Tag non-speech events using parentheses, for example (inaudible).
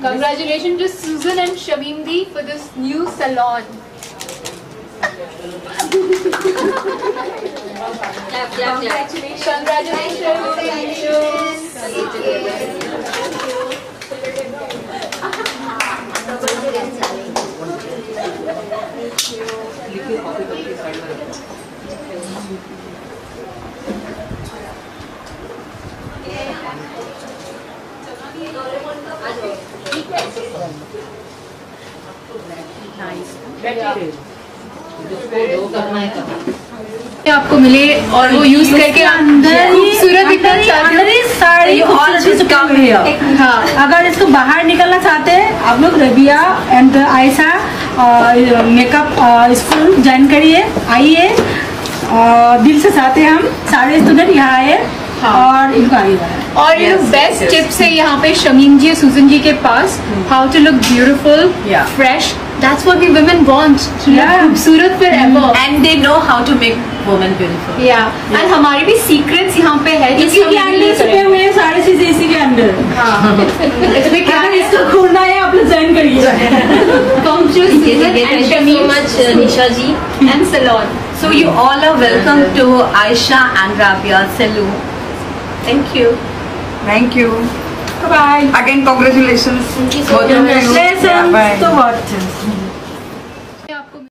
Congratulations to Susan and Shamimdi for this new salon. Clap, clap. Congratulations. आपको मिले और वो यूज़ करके अंदर ही खूबसूरत दिखना अंदर ही- साड़ी should come है। हाँ। अगर इसको बाहर निकलना चाहते हैं आप लोग Rabia and Ayesha makeup school join करिए आइए। और दिल से चाहते हैं हम। सारे स्टूडेंट यहाँ आए। और इनको और यू बेस्ट टिप्स है यहाँ पे शमीम जी सुजन जी के पास how to look beautiful Yeah. Fresh that's what we women want to look Yeah. खूबसूरत for ever And they know how to make women beautiful. या एंड हमारे भी सीक्रेट्स यहाँ पे है इसी के अंदर छुपे हुए हैं सारी चीज़ें इसी के अंदर। अगर (laughs) इसको खोलना है आप लोग ज्वाइन करिए। (laughs) Again, and thank you so much, uh, Nisha ji. And salon So you all are welcome to Aisha and Rabia Saloon. Thank you. Thank you. Bye-bye. Again, congratulations. Thank you so much. Congratulations yeah, to what?